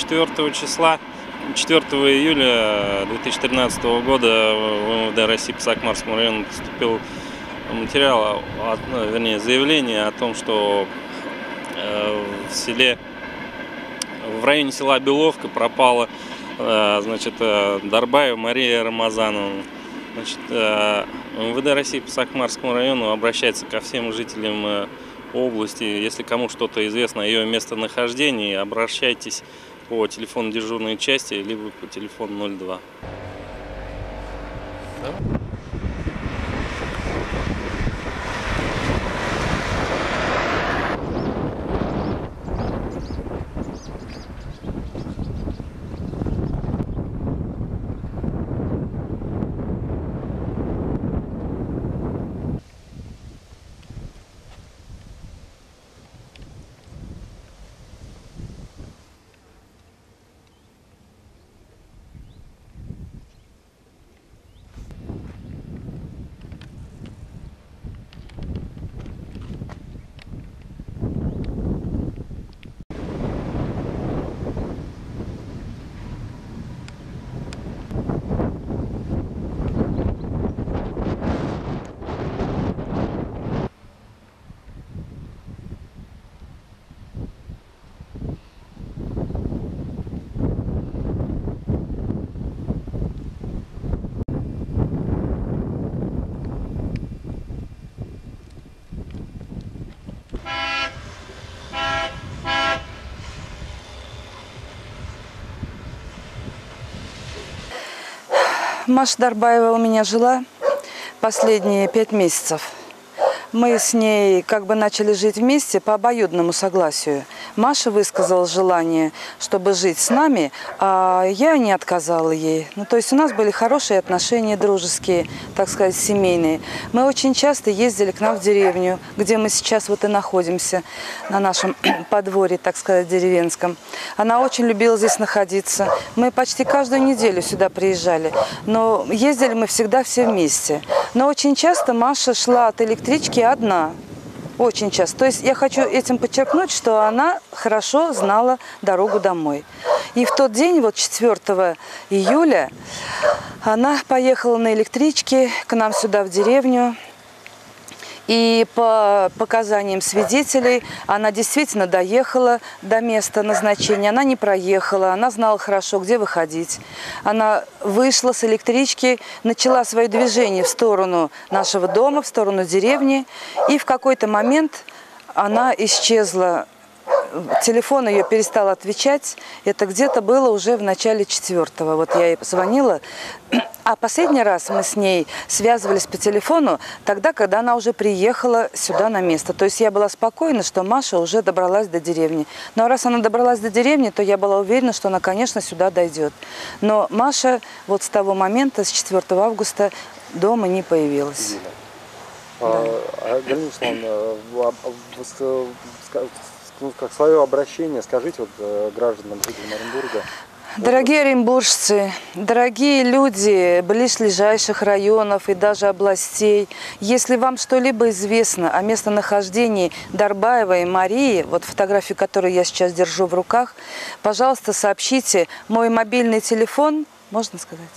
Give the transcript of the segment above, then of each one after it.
4 числа, 4 июля 2013 года в МВД России по Сакмарскому району поступил материал, вернее заявление о том, что э, в селе, в районе села Беловка пропала э, значит, э, Дарбаева Мария Рамазановна. Значит, МВД России по Сакмарскому району обращается ко всем жителям области. Если кому что-то известно о ее местонахождении, обращайтесь по телефону дежурной части, либо по телефону 02. Маша Дарбаева у меня жила последние пять месяцев. Мы с ней как бы начали жить вместе по обоюдному согласию. Маша высказала желание, чтобы жить с нами, а я не отказала ей. Ну, то есть у нас были хорошие отношения, дружеские, так сказать, семейные. Мы очень часто ездили к нам в деревню, где мы сейчас вот и находимся, на нашем подворье, так сказать, деревенском. Она очень любила здесь находиться. Мы почти каждую неделю сюда приезжали, но ездили мы всегда все вместе. Но очень часто Маша шла от электрички одна. Очень часто. То есть я хочу этим подчеркнуть, что она хорошо знала дорогу домой. И в тот день, вот 4 июля, она поехала на электричке к нам сюда в деревню. И по показаниям свидетелей, она действительно доехала до места назначения. Она не проехала, она знала хорошо, где выходить. Она вышла с электрички, начала свое движение в сторону нашего дома, в сторону деревни. И в какой-то момент она исчезла телефон ее перестал отвечать. Это где-то было уже в начале четвертого. Вот я ей позвонила. А последний раз мы с ней связывались по телефону тогда, когда она уже приехала сюда на место. То есть я была спокойна, что Маша уже добралась до деревни. Но раз она добралась до деревни, то я была уверена, что она, конечно, сюда дойдет. Но Маша вот с того момента, с 4 августа, дома не появилась. А, а, Галина Вячеславовна, а, ну, как свое обращение скажите вот, э, гражданам, жителям Оренбурга. Дорогие оренбуржцы, дорогие люди ближайших районов и даже областей, если вам что-либо известно о местонахождении Дарбаевой Марии, вот фотографию, которую я сейчас держу в руках, пожалуйста, сообщите мой мобильный телефон, можно сказать?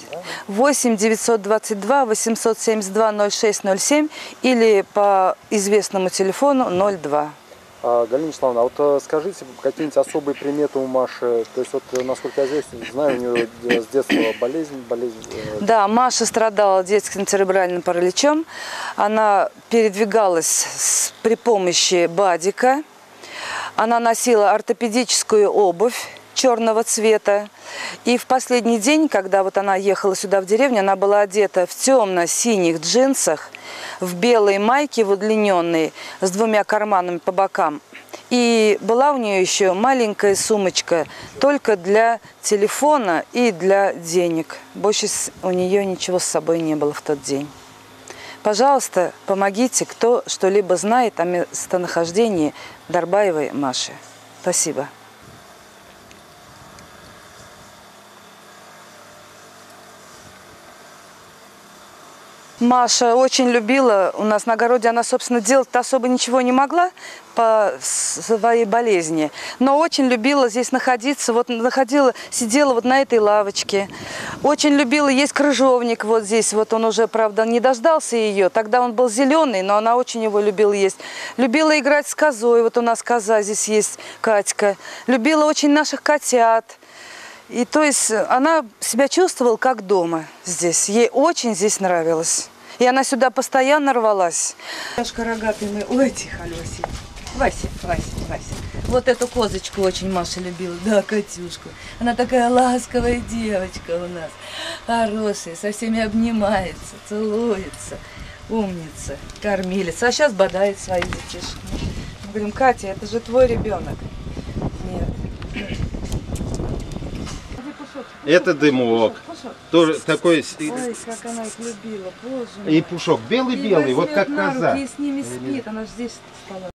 8 922 872 0607 или по известному телефону 02. А, Галина Вячеславовна, а вот э, скажите, какие-нибудь особые приметы у Маши? То есть вот, э, насколько я здесь знаю, у нее с детства болезнь, болезнь. Э, да, Маша страдала детским церебральным параличом. Она передвигалась при помощи бадика. Она носила ортопедическую обувь черного цвета. И в последний день, когда вот она ехала сюда в деревню, она была одета в темно-синих джинсах, в белой майке в удлиненной, с двумя карманами по бокам. И была у нее еще маленькая сумочка только для телефона и для денег. Больше у нее ничего с собой не было в тот день. Пожалуйста, помогите, кто что-либо знает о местонахождении Дарбаевой Маши. Спасибо. Маша очень любила, у нас на огороде. Она, собственно, делать особо ничего не могла по своей болезни, но очень любила здесь находиться, вот находила, сидела вот на этой лавочке, очень любила есть крыжовник вот здесь, вот он уже, правда, не дождался ее, тогда он был зеленый, но она очень его любила есть. Любила играть с козой, вот у нас коза здесь есть, Катька, любила очень наших котят, и то есть она себя чувствовала как дома здесь. Ей очень здесь нравилось. И она сюда постоянно рвалась. Яшка рогатый мы. Ой, тихо, Вася. Вася, Вася, Вася. Вот эту козочку очень Маша любила. Да, Катюшку. Она такая ласковая девочка у нас. Хорошая, со всеми обнимается, целуется. Умница, кормилица. А сейчас бодает свои детишки. Мы говорим, Катя, это же твой ребенок. Это дымок. Тоже такой Ой, как она их любила, боже мой. и пушок белый-белый, вот как коза. И с ними спит, она же здесь спала.